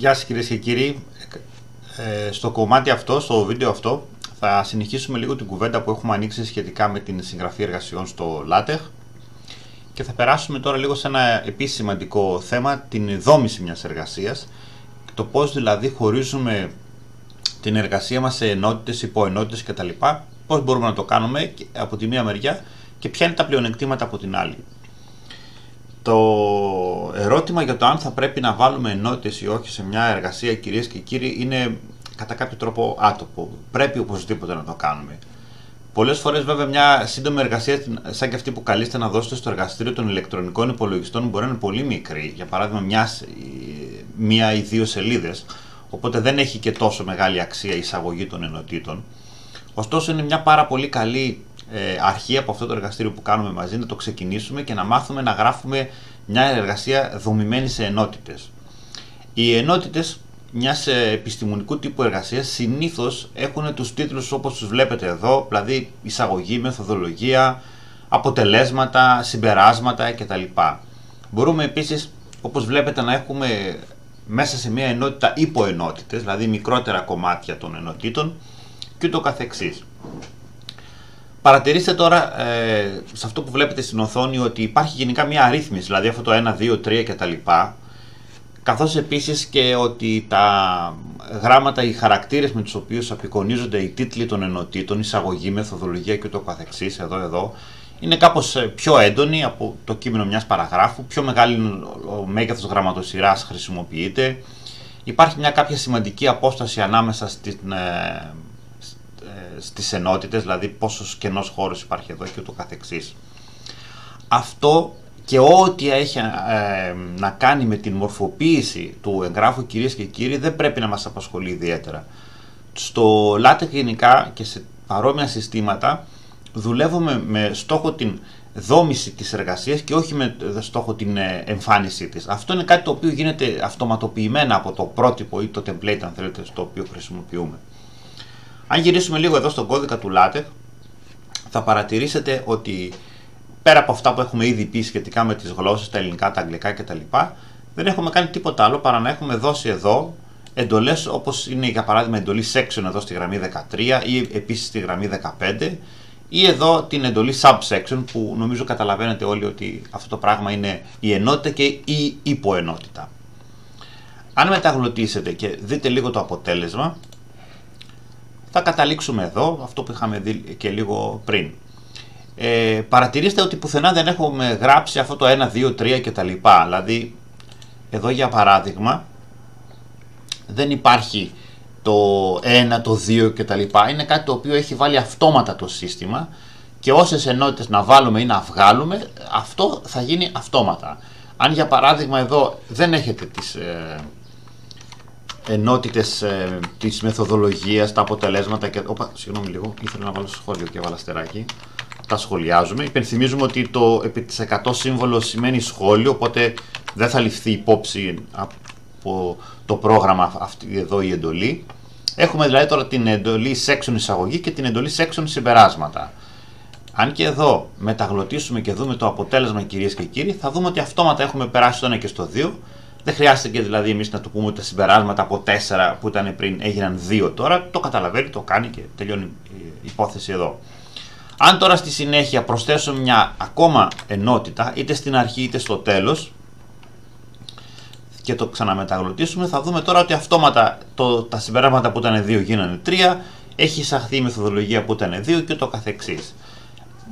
Γεια σας κυρίες και κύριοι. Ε, στο κομμάτι αυτό, στο βίντεο αυτό, θα συνεχίσουμε λίγο την κουβέντα που έχουμε ανοίξει σχετικά με την συγγραφή εργασιών στο LaTeX και θα περάσουμε τώρα λίγο σε ένα επίσης σημαντικό θέμα, την δόμηση μιας εργασίας, το πώς δηλαδή χωρίζουμε την εργασία μας σε ενότητες, υποενότητες κτλ. Πώς μπορούμε να το κάνουμε από τη μία μεριά και ποια είναι τα πλεονεκτήματα από την άλλη. Το ερώτημα για το αν θα πρέπει να βάλουμε ενότητες ή όχι σε μια εργασία κυρίες και κύριοι είναι κατά κάποιο τρόπο άτοπο. Πρέπει οπωσδήποτε να το κάνουμε. Πολλές φορές, βέβαια, μια σύντομη εργασία σαν και αυτή που καλείστε να δώσετε στο εργαστήριο των ηλεκτρονικών υπολογιστών μπορεί να είναι πολύ μικρή. Για παράδειγμα, μιας, μία ή δύο σελίδες. Οπότε δεν έχει και τόσο μεγάλη αξία η εισαγωγή των ενωτήτων. Ωστόσο, είναι μια πάρα πολύ καλή ε, αρχή από αυτό το εργαστήριο που κάνουμε μαζί να το ξεκινήσουμε και να μάθουμε να γράφουμε μια εργασία δομημένη σε ενότητες. Οι ενότητες μιας επιστημονικού τύπου εργασίας συνήθως έχουν τους τίτλους όπως τους βλέπετε εδώ, δηλαδή εισαγωγή, μεθοδολογία, αποτελέσματα, συμπεράσματα κτλ. Μπορούμε επίσης, όπως βλέπετε, να έχουμε μέσα σε μια ενότητα υποενότητες, δηλαδή μικρότερα κομμάτια των ενότητων και ούτω καθεξής. Παρατηρήστε τώρα ε, σε αυτό που βλέπετε στην οθόνη ότι υπάρχει γενικά μια αρρύθμιση, δηλαδή αυτό το 1, 2, 3 κτλ. Καθώς επίσης και ότι τα γράμματα, οι χαρακτήρες με τους οποίους απεικονίζονται οι τίτλοι των ενωτήτων, εισαγωγή, μεθοδολογία και ούτω καθεξής, εδώ εδώ, είναι κάπως ε, πιο έντονοι από το κείμενο μιας παραγράφου, πιο μεγάλη ο μέγεθος γραμματοσυράς χρησιμοποιείται, υπάρχει μια κάποια σημαντική απόσταση ανάμεσα στην, ε, στις ενότητες, δηλαδή πόσο κενός χώρος υπάρχει εδώ και ούτω καθεξής. Αυτό και ό,τι έχει ε, να κάνει με την μορφοποίηση του εγγράφου κυρίες και κύριοι δεν πρέπει να μας απασχολεί ιδιαίτερα. Στο LaTeX γενικά και σε παρόμοια συστήματα δουλεύουμε με στόχο την δόμηση της εργασίας και όχι με στόχο την ε, εμφάνισή της. Αυτό είναι κάτι το οποίο γίνεται αυτοματοποιημένα από το πρότυπο ή το template αν θέλετε στο οποίο χρησιμοποιούμε. Αν γυρίσουμε λίγο εδώ στον κώδικα του LaTeX, θα παρατηρήσετε ότι πέρα από αυτά που έχουμε ήδη πει σχετικά με τις γλώσσες, τα ελληνικά, τα αγγλικά κτλ. Δεν έχουμε κάνει τίποτα άλλο παρά να έχουμε δώσει εδώ εντολές όπως είναι για παράδειγμα εντολή section εδώ στη γραμμή 13 ή επίσης στη γραμμή 15 ή εδώ την εντολή subsection που νομίζω καταλαβαίνετε όλοι ότι αυτό το πράγμα είναι η ενότητα και η υποενότητα. Αν μεταγλωτήσετε και δείτε λίγο το αποτέλεσμα θα καταλήξουμε εδώ, αυτό που είχαμε δει και λίγο πριν. Ε, παρατηρήστε ότι πουθενά δεν έχουμε γράψει αυτό το 1, 2, 3 κτλ. Δηλαδή, εδώ για παράδειγμα, δεν υπάρχει το 1, το 2 κτλ. Είναι κάτι το οποίο έχει βάλει αυτόματα το σύστημα και όσες ενότητες να βάλουμε ή να βγάλουμε, αυτό θα γίνει αυτόματα. Αν για παράδειγμα εδώ δεν έχετε τις, ε, ενότητες ε, της μεθοδολογίας, τα αποτελέσματα και... Οπα, συγγνώμη λίγο, ήθελα να βάλω σχόλιο και έβαλα αστεράκι. Τα σχολιάζουμε. Υπενθυμίζουμε ότι το επί της 100 σύμβολο σημαίνει σχόλιο, οπότε δεν θα ληφθεί υπόψη από το πρόγραμμα αυτή εδώ η εντολή. Έχουμε δηλαδή τώρα την εντολή section εισαγωγή και την εντολή section συμπεράσματα. Αν και εδώ μεταγλωτήσουμε και δούμε το αποτέλεσμα κυρίες και κύριοι, θα δούμε ότι αυτόματα έχουμε περάσει στο 1 και στο 2 δεν χρειάζεται και δηλαδή εμείς να του πούμε ότι τα συμπεράσματα από 4 που ήταν πριν έγιναν 2 τώρα. Το καταλαβαίνει, το κάνει και τελειώνει η υπόθεση εδώ. Αν τώρα στη συνέχεια προσθέσω μια ακόμα ενότητα, είτε στην αρχή είτε στο τέλος, και το ξαναμεταγλωτήσουμε, θα δούμε τώρα ότι αυτόματα το, τα συμπεράσματα που ήταν 2 γίνανε 3, έχει εισαχθεί η μεθοδολογία που ήταν 2 και το καθεξής.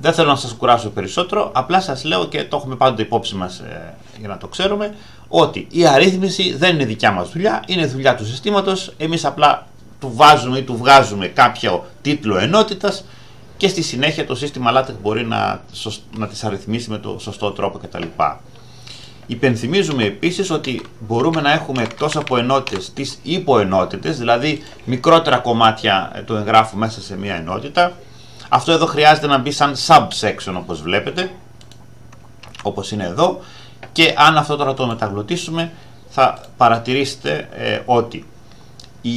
Δεν θέλω να σας κουράσω περισσότερο, απλά σας λέω και το έχουμε πάντοτε υπόψη μας ε, για να το ξέρουμε, ότι η αρρύθμιση δεν είναι δικιά μας δουλειά, είναι δουλειά του συστήματος, εμείς απλά του βάζουμε ή του βγάζουμε κάποιο τίτλο ενότητας και στη συνέχεια το σύστημα LaTeX μπορεί να, να τις αριθμίσει με το σωστό τρόπο κτλ. Υπενθυμίζουμε επίσης ότι μπορούμε να έχουμε εκτός από ενότητες τις υποενότητες, δηλαδή μικρότερα κομμάτια του εγγράφου μέσα σε μια ενότητα, αυτό εδώ χρειάζεται να μπει σαν subsection όπως βλέπετε, όπως είναι εδώ. Και αν αυτό τώρα το μεταγλωτήσουμε θα παρατηρήσετε ε, ότι η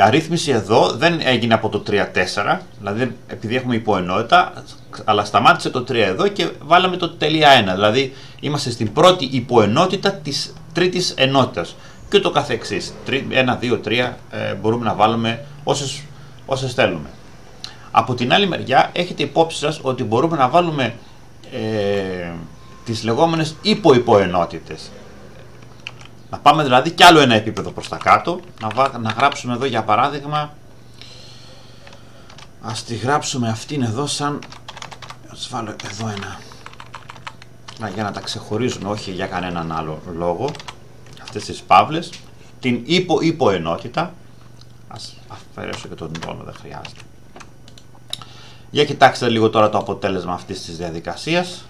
αρρύθμιση εδώ δεν έγινε από το 3-4, δηλαδή επειδή έχουμε υποενότητα, αλλά σταμάτησε το 3 εδώ και βάλαμε το τελεία 1, δηλαδή είμαστε στην πρώτη υποενότητα της τρίτης ενότητας. και το καθεξής. 1, 2, 3 μπορούμε να βάλουμε όσες, όσες θέλουμε. Από την άλλη μεριά έχετε υπόψη σας ότι μπορούμε να βάλουμε ε, τις λεγόμενες υπο-υποενότητες. Να πάμε δηλαδή κι άλλο ένα επίπεδο προς τα κάτω, να, να γράψουμε εδώ για παράδειγμα, ας τη γράψουμε αυτήν εδώ σαν, ας βάλω εδώ ένα, για να τα ξεχωρίζουμε, όχι για κανέναν άλλο λόγο, αυτές τις παύλες, την υπο-υποενότητα, ας αφαιρέσω και τον τόνο, δεν χρειάζεται. Για κοιτάξτε λίγο τώρα το αποτέλεσμα αυτής της διαδικασίας.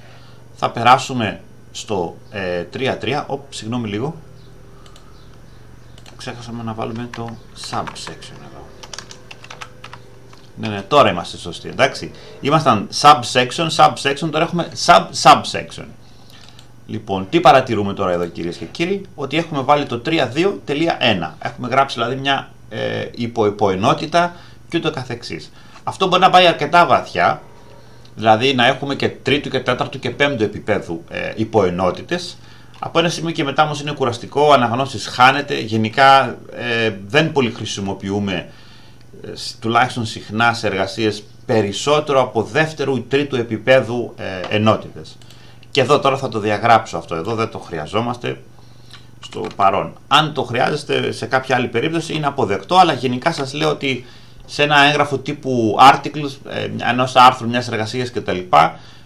Θα περάσουμε στο 3-3, ε, Οπ, συγγνώμη λίγο. Ξέχασαμε να βάλουμε το subsection εδώ. Ναι, ναι, τώρα είμαστε σωστοί, εντάξει. Ήμασταν subsection, subsection, τώρα έχουμε sub-subsection. Λοιπόν, τι παρατηρούμε τώρα εδώ κυρίες και κύριοι, ότι έχουμε βάλει το 3.2.1. Έχουμε γράψει δηλαδή μια ε, υπο-υποενότητα και ούτω καθεξής. Αυτό μπορεί να πάει αρκετά βαθιά, δηλαδή να έχουμε και τρίτο και τέταρτο και πέμπτο επίπεδου ε, υποενότητες. Από ένα σημείο και μετά όμως είναι κουραστικό, αναγνώσεις χάνεται, γενικά ε, δεν πολύ χρησιμοποιούμε ε, τουλάχιστον συχνά σε εργασίες περισσότερο από δεύτερου ή τρίτου επίπεδου ε, ενότητες. Και εδώ τώρα θα το διαγράψω αυτό εδώ, δεν το χρειαζόμαστε στο παρόν. Αν το χρειάζεστε σε κάποια άλλη περίπτωση είναι αποδεκτό, αλλά γενικά σας λέω ότι σε ένα έγγραφο τύπου articles, ε, ενός άρθρου, μιας εργασίας κτλ.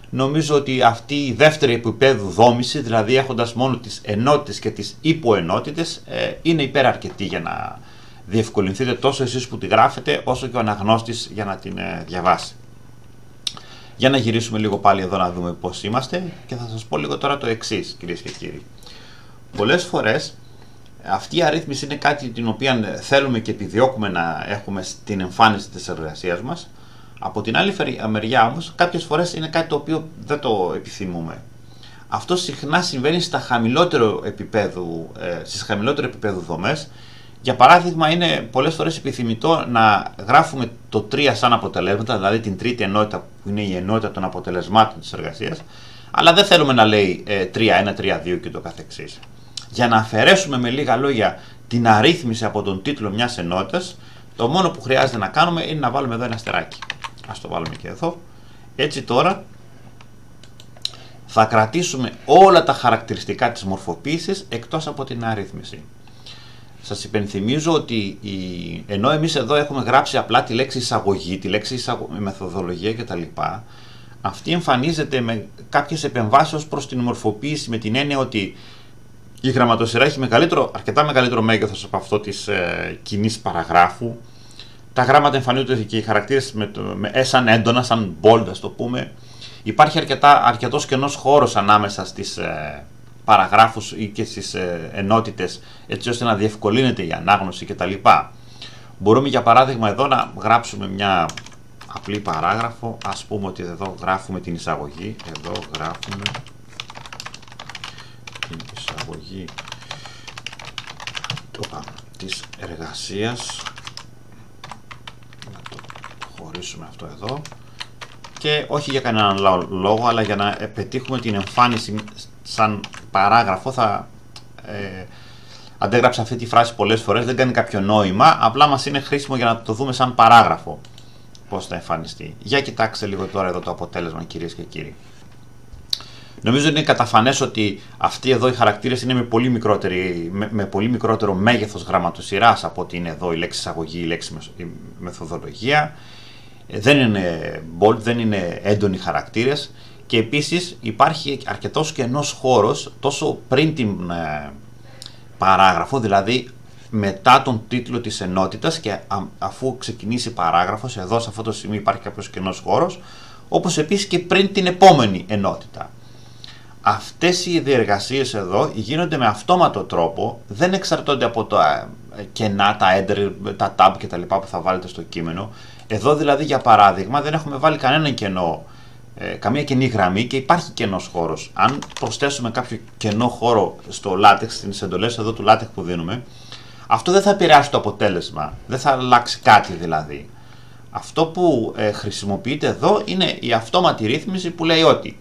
Νομίζω ότι αυτή η δεύτερη επίπεδου δόμηση, δηλαδή έχοντας μόνο τις ενότητες και τις υποενότητες, ε, είναι υπεραρκετή για να διευκολυνθείτε τόσο εσείς που τη γράφετε, όσο και ο αναγνώστης για να την ε, διαβάσει. Για να γυρίσουμε λίγο πάλι εδώ να δούμε πώς είμαστε και θα σας πω λίγο τώρα το εξής κυρίες και κύριοι. Πολλές φορές αυτή η αρρύθμιση είναι κάτι την οποία θέλουμε και επιδιώκουμε να έχουμε στην εμφάνιση της εργασίας μας. Από την άλλη μεριά όμως κάποιες φορές είναι κάτι το οποίο δεν το επιθυμούμε. Αυτό συχνά συμβαίνει στα χαμηλότερο επίπεδο, ε, στις χαμηλότερο επίπεδο δομές. Για παράδειγμα είναι πολλές φορές επιθυμητό να γράφουμε το 3 σαν αποτελέσματα, δηλαδή την τρίτη ενότητα που είναι η ενότητα των αποτελεσμάτων της εργασίας, αλλά δεν θέλουμε να λέει 3-1, 3-2 και το καθεξής. Για να αφαιρέσουμε με λίγα λόγια την αρρύθμιση από τον τίτλο μιας ενότητας, το μόνο που χρειάζεται να κάνουμε είναι να βάλουμε εδώ ένα αστεράκι. Ας το βάλουμε και εδώ. Έτσι τώρα θα κρατήσουμε όλα τα χαρακτηριστικά της μορφοποίησης εκτός από την αρρύθμιση. Σας υπενθυμίζω ότι η... ενώ εμείς εδώ έχουμε γράψει απλά τη λέξη εισαγωγή, τη λέξη εισαγω... μεθοδολογία κτλ. Αυτή εμφανίζεται με κάποιες επεμβάσεις ως προς την μορφοποίηση με την έννοια ότι η γραμματοσυρά έχει μεγαλύτερο, αρκετά μεγαλύτερο μέγεθος από αυτό της ε, κοινής παραγράφου. Τα γράμματα εμφανίζονται και οι χαρακτήρες με, με ε, σαν έντονα, σαν bold, ας το πούμε. Υπάρχει αρκετά, αρκετός κενός χώρος ανάμεσα στις ε, παραγράφους ή και στις ε, ενότητες έτσι ώστε να διευκολύνεται η ανάγνωση κτλ. Μπορούμε για παράδειγμα εδώ να γράψουμε μια απλή παράγραφο, ας πούμε ότι εδώ γράφουμε την εισαγωγή, εδώ γράφουμε την εισαγωγή το, της εργασίας. Να το χωρίσουμε αυτό εδώ. Και όχι για κανέναν λόγο αλλά για να πετύχουμε την εμφάνιση σαν παράγραφο θα ε, αντέγραψα αυτή τη φράση πολλές φορές δεν κάνει κάποιο νόημα απλά μας είναι χρήσιμο για να το δούμε σαν παράγραφο πως θα εμφανιστεί. Για κοιτάξτε λίγο τώρα εδώ το αποτέλεσμα κυρίες και κύριοι Νομίζω ότι είναι καταφανές ότι αυτοί εδώ οι χαρακτήρες είναι με πολύ, μικρότερη, με, με πολύ μικρότερο μέγεθος γραμματοσυρά από ότι είναι εδώ η λέξη εισαγωγή, η λέξη μεθοδολογία. Ε, δεν είναι bold, δεν είναι έντονοι χαρακτήρες. Και επίσης υπάρχει αρκετός κενός χώρος τόσο πριν την ε, παράγραφο, δηλαδή μετά τον τίτλο της ενότητας και αφού ξεκινήσει παράγραφος, εδώ σε αυτό το σημείο υπάρχει κάποιος κενός χώρος, όπως επίσης και πριν την επόμενη ενότητα αυτές οι διεργασίες εδώ γίνονται με αυτόματο τρόπο, δεν εξαρτώνται από τα ε, κενά, τα enter, τα tab και τα λοιπά που θα βάλετε στο κείμενο. Εδώ δηλαδή για παράδειγμα δεν έχουμε βάλει κανένα κενό, ε, καμία κενή γραμμή και υπάρχει κενός χώρος. Αν προσθέσουμε κάποιο κενό χώρο στο latex, στις εντολές εδώ του latex που δίνουμε, αυτό δεν θα επηρεάσει το αποτέλεσμα, δεν θα αλλάξει κάτι δηλαδή. Αυτό που ε, χρησιμοποιείται εδώ είναι η αυτόματη ρύθμιση που λέει ότι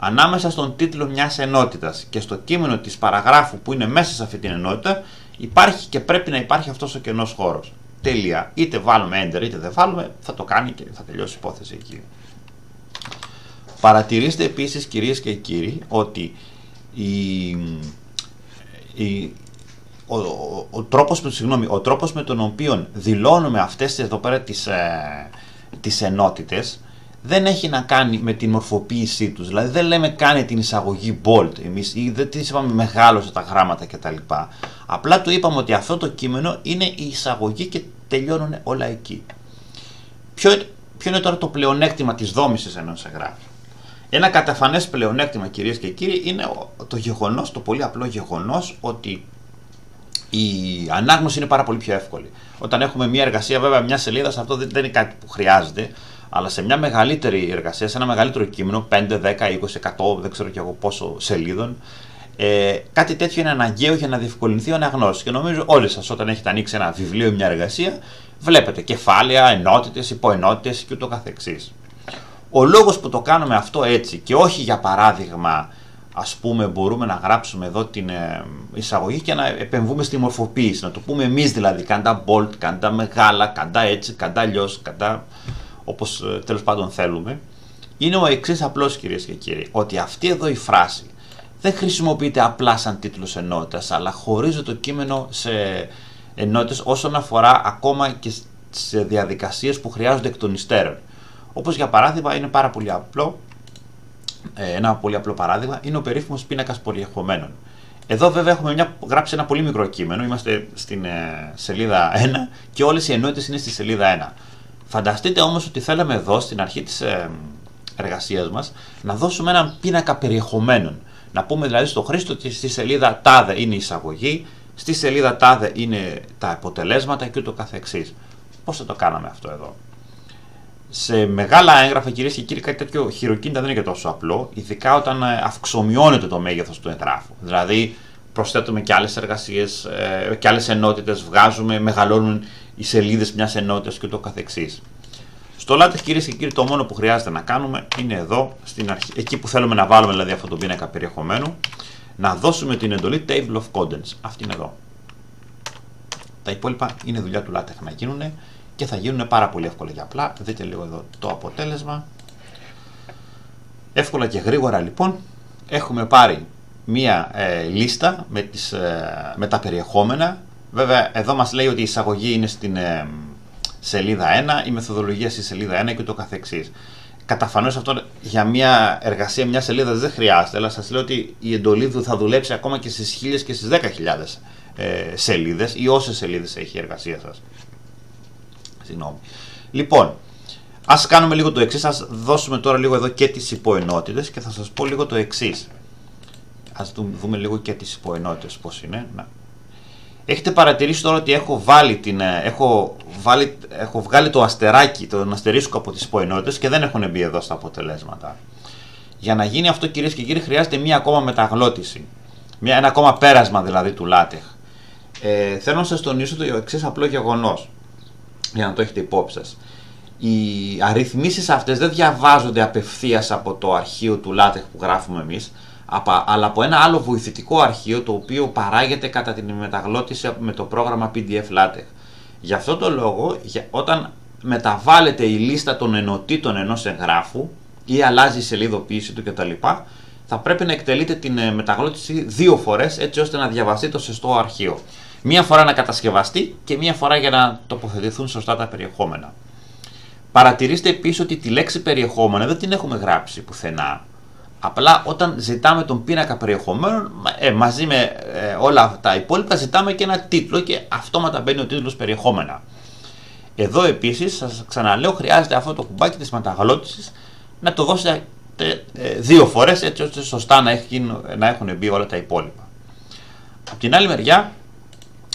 ανάμεσα στον τίτλο μιας ενότητας και στο κείμενο της παραγράφου που είναι μέσα σε αυτή την ενότητα Υπάρχει και πρέπει να υπάρχει αυτός ο κενός χώρος. Τελεία. Είτε βάλουμε enter είτε δεν βάλουμε, θα το κάνει και θα τελειώσει η υπόθεση εκεί. Παρατηρήστε επίσης κυρίες και κύριοι ότι η, η, ο, ο, ο, τρόπος, συγγνώμη, ο τρόπος με τον οποίο δηλώνουμε αυτές εδώ πέρα τις, ε, τις ενότητες δεν έχει να κάνει με την μορφοποίησή τους. Δηλαδή δεν λέμε κάνει την εισαγωγή bold εμείς ή δεν τις είπαμε μεγάλωσε τα γράμματα κτλ. Απλά του είπαμε ότι αυτό το κείμενο είναι η εισαγωγή και τελειώνουν όλα εκεί. Ποιο, ποιο είναι τώρα το πλεονέκτημα της δόμησης ενός εγγράφου; Ένα καταφανές πλεονέκτημα κυρίες και κύριοι είναι το γεγονός, το πολύ απλό γεγονός ότι η ανάγνωση είναι πάρα πολύ πιο εύκολη. Όταν έχουμε μια εργασία, βέβαια, μια σελίδα, αυτό δεν είναι κάτι που χρειάζεται, αλλά σε μια μεγαλύτερη εργασία, σε ένα μεγαλύτερο κείμενο, 5, 10, 20, 100, δεν ξέρω και εγώ πόσο σελίδων, ε, κάτι τέτοιο είναι αναγκαίο για να διευκολυνθεί ο αναγνώστης. Και νομίζω όλοι σας, όταν έχετε ανοίξει ένα βιβλίο ή μια εργασία, βλέπετε κεφάλαια, ενότητες, υποενότητες και ούτω καθεξής. Ο λόγος που το κάνουμε αυτό έτσι και όχι για παράδειγμα ας πούμε μπορούμε να γράψουμε εδώ την ε, εισαγωγή και να επεμβούμε στη μορφοποίηση, να το πούμε εμείς δηλαδή, καντά bold, καντά μεγάλα, καντά έτσι, καντά αλλιώς, καντά όπως ε, τέλος πάντων θέλουμε, είναι ο εξής απλός κυρίες και κύριοι, ότι αυτή εδώ η φράση δεν χρησιμοποιείται απλά σαν τίτλος ενότητας, αλλά χωρίζει το κείμενο σε ενότητες όσον αφορά ακόμα και σε διαδικασίες που χρειάζονται εκ των υστέρων. Όπως για παράδειγμα είναι πάρα πολύ απλό, ε, ένα πολύ απλό παράδειγμα, είναι ο περίφημος πίνακας περιεχομένων. Εδώ βέβαια έχουμε μια, γράψει ένα πολύ μικρό κείμενο, είμαστε στην ε, σελίδα 1 και όλες οι ενότητες είναι στη σελίδα 1. Φανταστείτε όμως ότι θέλαμε εδώ στην αρχή της ε, εργασίας μας να δώσουμε έναν πίνακα περιεχομένων. Να πούμε δηλαδή στο Χρήστο ότι στη σελίδα τάδε είναι η εισαγωγή, στη σελίδα τάδε είναι τα αποτελέσματα και ούτω καθεξής. Πώς θα το κάναμε αυτό εδώ; Σε μεγάλα έγγραφα, κυρίες και κύριοι, κάτι τέτοιο χειροκίνητα δεν είναι και τόσο απλό, ειδικά όταν ε, αυξομειώνεται το μέγεθος του εγγράφου. Δηλαδή, προσθέτουμε και άλλες εργασίες ε, και άλλες ενότητες, βγάζουμε, μεγαλώνουν οι σελίδες μιας ενότητας και ούτω καθεξής. Στο LaTeX, κυρίες και κύριοι, το μόνο που χρειάζεται να κάνουμε είναι εδώ, στην αρχή, εκεί που θέλουμε να βάλουμε δηλαδή αυτό το πίνακα περιεχομένου, να δώσουμε την εντολή Table of Contents. Αυτή είναι εδώ. Τα υπόλοιπα είναι δουλειά του LaTeX να γίνουν και θα γίνουν πάρα πολύ εύκολα και απλά. Δείτε λίγο εδώ το αποτέλεσμα. Εύκολα και γρήγορα λοιπόν έχουμε πάρει μία ε, λίστα με, τις, ε, με τα περιεχόμενα. Βέβαια εδώ μας λέει ότι η εισαγωγή είναι στην ε, σελίδα 1, η μεθοδολογία στη σελίδα 1 και το καθεξής. Καταφανώς αυτό για μια εργασία μιας σελίδας δεν χρειάζεται, αλλά σας λέω ότι η εντολή θα δουλέψει ακόμα και στις 1000 και στις 10.000 ε, σελίδες ή όσες σελίδες έχει η εργασία σας. Συγγνώμη. Λοιπόν, ας κάνουμε λίγο το εξής. Α δώσουμε τώρα λίγο εδώ και τις υποενότητες και θα σας πω λίγο το εξής. Α δούμε λίγο και τις υποενότητες πώς είναι. Να. Έχετε παρατηρήσει τώρα ότι έχω, βάλει την, ε, έχω, βάλει, έχω βγάλει το αστεράκι, τον αστερίσκο από τις υποενότητες και δεν έχουν μπει εδώ στα αποτελέσματα. Για να γίνει αυτό κυρίες και κύριοι χρειάζεται μία ακόμα μεταγλώτηση. Μία, ένα ακόμα πέρασμα δηλαδή του LaTeX. Ε, θέλω να σας τονίσω το εξής απλό γεγονός για να το έχετε υπόψη σας. Οι αριθμίσεις αυτές δεν διαβάζονται απευθείας από το αρχείο του LaTeX που γράφουμε εμείς, αλλά από ένα άλλο βοηθητικό αρχείο το οποίο παράγεται κατά την μεταγλώτηση με το πρόγραμμα PDF LaTeX. Γι' αυτό το λόγο, όταν μεταβάλλεται η λίστα των ενωτήτων ενός εγγράφου ή αλλάζει η σελίδοποίηση του κτλ. Θα πρέπει να εκτελείτε την ε, μεταγλώτηση δύο φορές έτσι ώστε να διαβαστεί το σωστό αρχείο. Μία φορά να κατασκευαστεί και μία φορά για να τοποθετηθούν σωστά τα περιεχόμενα. Παρατηρήστε επίσης ότι τη λέξη περιεχόμενα δεν την έχουμε γράψει πουθενά. Απλά όταν ζητάμε τον πίνακα περιεχομένων, ε, μαζί με ε, όλα τα υπόλοιπα, ζητάμε και ένα τίτλο και αυτόματα μπαίνει ο τίτλος περιεχόμενα. Εδώ επίσης, σας ξαναλέω, χρειάζεται αυτό το κουμπάκι της μεταγλώτησης να το δώσετε ε, δύο φορές έτσι ώστε σωστά να, να έχουν μπει όλα τα υπόλοιπα. Από την άλλη μεριά,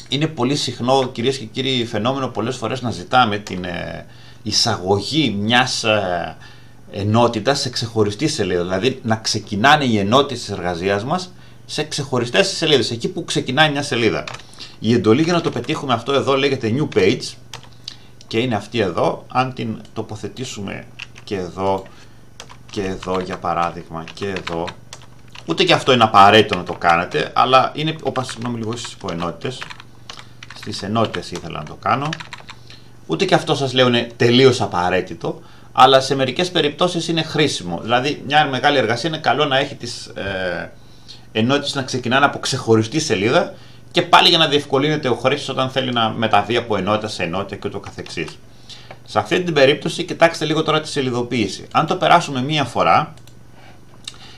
είναι πολύ συχνό, κυρίες και κύριοι, φαινόμενο πολλές φορές να ζητάμε την ε, εισαγωγή μιας ε, ενότητας σε ξεχωριστή σελίδα. Δηλαδή να ξεκινάνε οι ενότητες της εργασίας μας σε ξεχωριστές σελίδες, εκεί που ξεκινάει μια σελίδα. Η εντολή για να το πετύχουμε αυτό εδώ λέγεται New Page και είναι αυτή εδώ. Αν την τοποθετήσουμε και εδώ και εδώ για παράδειγμα και εδώ, ούτε και αυτό είναι απαραίτητο να το κάνετε, αλλά είναι, όπα συγγνώμη λίγο στις υποενότητες, στις ενότητες ήθελα να το κάνω. Ούτε και αυτό σας λέω είναι τελείως απαραίτητο, αλλά σε μερικές περιπτώσεις είναι χρήσιμο. Δηλαδή μια μεγάλη εργασία είναι καλό να έχει τις ε, ενότητες να ξεκινάνε από ξεχωριστή σελίδα και πάλι για να διευκολύνεται ο χρήστης όταν θέλει να μεταβεί από ενότητα σε ενότητα και ούτω καθεξής. Σε αυτή την περίπτωση κοιτάξτε λίγο τώρα τη σελιδοποίηση. Αν το περάσουμε μία φορά,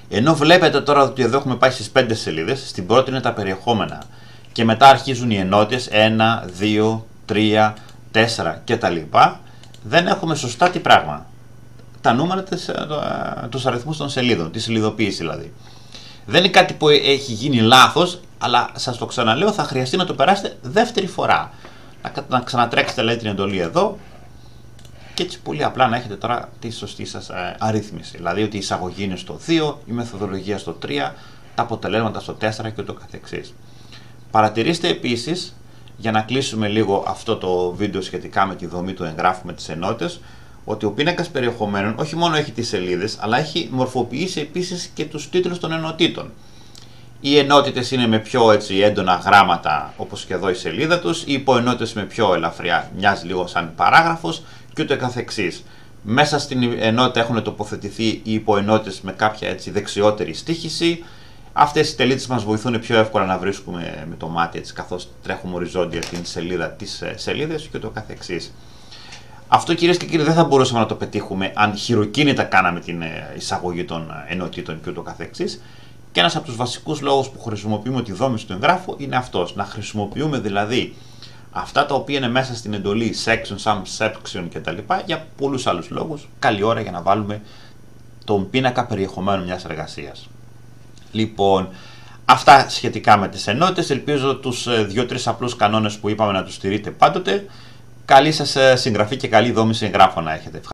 ενώ βλέπετε τώρα ότι εδώ έχουμε πάει στις 5 σελίδες, στην πρώτη είναι τα περιεχόμενα και μετά αρχίζουν οι ενότητες 1, 2, 3, 4 κτλ. Δεν έχουμε σωστά τι πράγμα. Τα νούμερα, ε, ε, τους αριθμούς των σελίδων, τη σελιδοποίηση δηλαδή. Δεν είναι κάτι που έχει γίνει λάθος, αλλά σας το ξαναλέω θα χρειαστεί να το περάσετε δεύτερη φορά. Να, ξανατρέξετε λέει την εντολή εδώ, και έτσι πολύ απλά να έχετε τώρα τη σωστή σας ε, αρρύθμιση. Δηλαδή ότι η εισαγωγή είναι στο 2, η μεθοδολογία στο 3, τα αποτελέσματα στο 4 και ούτω καθεξής. Παρατηρήστε επίσης, για να κλείσουμε λίγο αυτό το βίντεο σχετικά με τη δομή του εγγράφου με τις ενότητες, ότι ο πίνακας περιεχομένων όχι μόνο έχει τις σελίδες, αλλά έχει μορφοποιήσει επίσης και τους τίτλους των ενωτήτων. Οι ενότητες είναι με πιο έτσι, έντονα γράμματα, όπως και εδώ η σελίδα τους, οι υποενότητες με πιο ελαφριά, μοιάζει λίγο σαν παράγραφος και ούτε καθεξής. Μέσα στην ενότητα έχουν τοποθετηθεί οι υποενότητες με κάποια έτσι δεξιότερη στήχηση. Αυτές οι τελίτες μας βοηθούν πιο εύκολα να βρίσκουμε με το μάτι έτσι, καθώς τρέχουμε οριζόντια την σελίδα της ε, σελίδας και το καθεξής. Αυτό κυρίες και κύριοι δεν θα μπορούσαμε να το πετύχουμε αν χειροκίνητα κάναμε την ε, εισαγωγή των ε, ενότητων και ούτω καθεξής. Και ένας από τους βασικούς λόγους που χρησιμοποιούμε τη δόμηση του εγγράφου είναι αυτός. Να χρησιμοποιούμε δηλαδή αυτά τα οποία είναι μέσα στην εντολή section, sum, section κτλ. για πολλούς άλλους λόγους. Καλή ώρα για να βάλουμε τον πίνακα περιεχομένου μιας εργασίας. Λοιπόν, αυτά σχετικά με τις ενότητες. Ελπίζω τους 2-3 ε, απλούς κανόνες που είπαμε να τους στηρείτε πάντοτε. Καλή σας ε, συγγραφή και καλή δόμηση εγγράφων να έχετε.